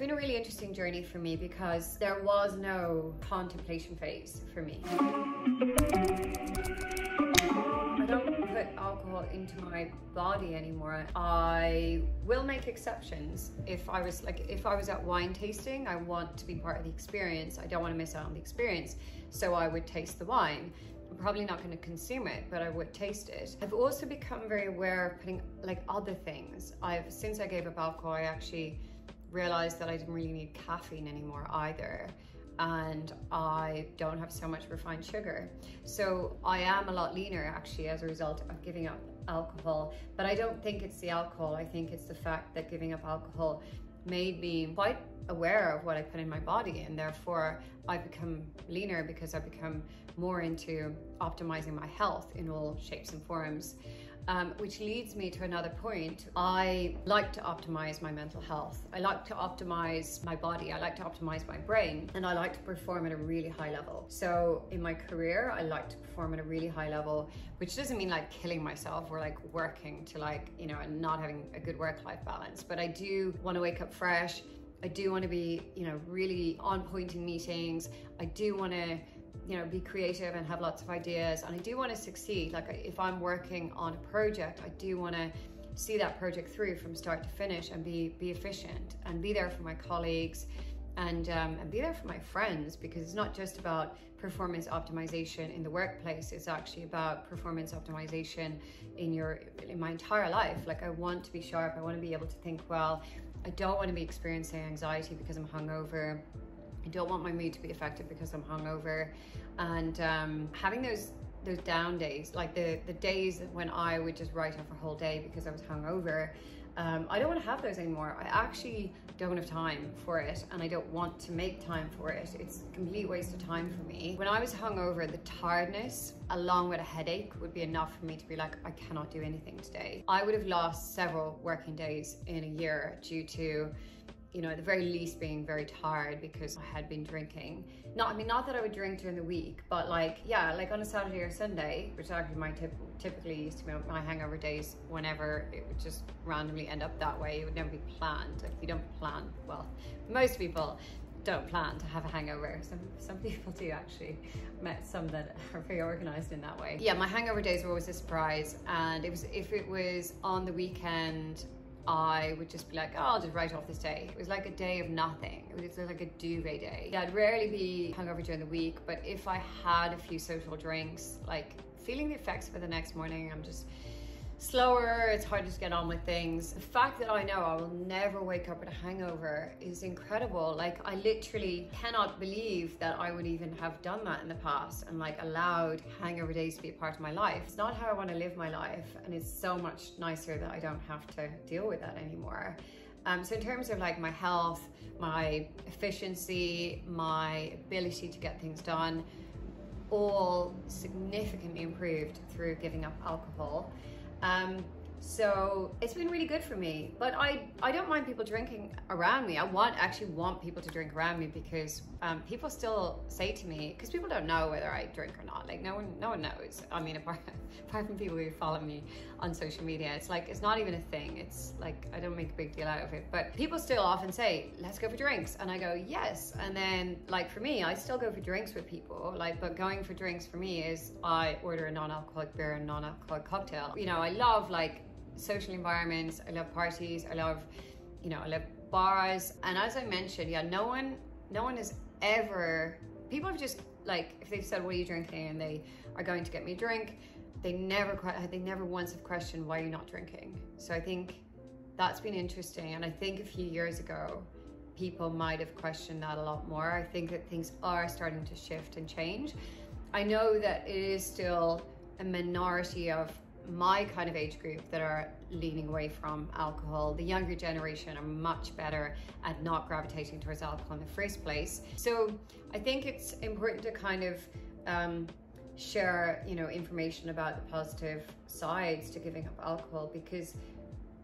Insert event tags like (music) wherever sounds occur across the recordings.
been a really interesting journey for me because there was no contemplation phase for me. I don't put alcohol into my body anymore. I will make exceptions. If I was like, if I was at wine tasting, I want to be part of the experience. I don't want to miss out on the experience. So I would taste the wine. I'm probably not going to consume it, but I would taste it. I've also become very aware of putting like other things. I've, since I gave up alcohol, I actually realized that I didn't really need caffeine anymore either and I don't have so much refined sugar. So I am a lot leaner actually as a result of giving up alcohol, but I don't think it's the alcohol. I think it's the fact that giving up alcohol made me quite aware of what I put in my body and therefore I've become leaner because I've become more into optimizing my health in all shapes and forms um, which leads me to another point. I like to optimize my mental health. I like to optimize my body. I like to optimize my brain and I like to perform at a really high level. So in my career, I like to perform at a really high level, which doesn't mean like killing myself or like working to like, you know, and not having a good work-life balance. But I do want to wake up fresh. I do want to be, you know, really on point in meetings. I do want to you know, be creative and have lots of ideas. And I do want to succeed. Like if I'm working on a project, I do want to see that project through from start to finish and be be efficient and be there for my colleagues and um, and be there for my friends because it's not just about performance optimization in the workplace. It's actually about performance optimization in your in my entire life. Like I want to be sharp. I want to be able to think well. I don't want to be experiencing anxiety because I'm hungover I don't want my mood to be affected because I'm hungover. And um, having those those down days, like the, the days when I would just write off a whole day because I was hungover, um, I don't want to have those anymore. I actually don't have time for it and I don't want to make time for it. It's a complete waste of time for me. When I was hungover, the tiredness along with a headache would be enough for me to be like, I cannot do anything today. I would have lost several working days in a year due to you know, at the very least being very tired because I had been drinking. Not, I mean, not that I would drink during the week, but like, yeah, like on a Saturday or Sunday, which actually my tip, typically used to be my hangover days whenever it would just randomly end up that way. It would never be planned. Like, you don't plan, well, most people don't plan to have a hangover. Some, some people do actually. Met some that are very organized in that way. Yeah, my hangover days were always a surprise. And it was, if it was on the weekend, I would just be like, oh, I'll just write off this day. It was like a day of nothing. It was like a duvet day. Yeah, I'd rarely be hungover during the week, but if I had a few social drinks, like feeling the effects for the next morning, I'm just slower, it's harder to get on with things. The fact that I know I will never wake up with a hangover is incredible. Like I literally cannot believe that I would even have done that in the past and like allowed hangover days to be a part of my life. It's not how I want to live my life and it's so much nicer that I don't have to deal with that anymore. Um, so in terms of like my health, my efficiency, my ability to get things done, all significantly improved through giving up alcohol. Um, so it's been really good for me. But I, I don't mind people drinking around me. I want actually want people to drink around me because um, people still say to me, because people don't know whether I drink or not. Like no one no one knows. I mean (laughs) apart, apart from people who follow me on social media, it's like it's not even a thing. It's like I don't make a big deal out of it. But people still often say, let's go for drinks. And I go, yes. And then like for me, I still go for drinks with people. Like, but going for drinks for me is I order a non-alcoholic beer and non-alcoholic cocktail. You know, I love like social environments. I love parties. I love, you know, I love bars. And as I mentioned, yeah, no one, no one has ever. People have just like if they've said, "What are you drinking?" and they are going to get me a drink, they never quite, they never once have questioned why you're not drinking. So I think that's been interesting. And I think a few years ago, people might have questioned that a lot more. I think that things are starting to shift and change. I know that it is still a minority of my kind of age group that are leaning away from alcohol. The younger generation are much better at not gravitating towards alcohol in the first place. So I think it's important to kind of um, share, you know, information about the positive sides to giving up alcohol because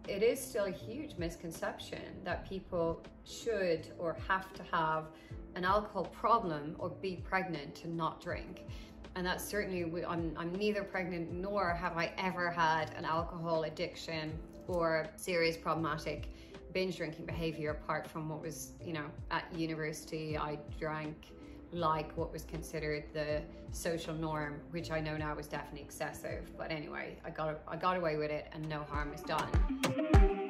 it is still a huge misconception that people should or have to have an alcohol problem or be pregnant to not drink and that's certainly I'm, I'm neither pregnant nor have I ever had an alcohol addiction or serious problematic binge drinking behavior apart from what was, you know, at university I drank like what was considered the social norm, which I know now was definitely excessive. But anyway, I got I got away with it and no harm is done.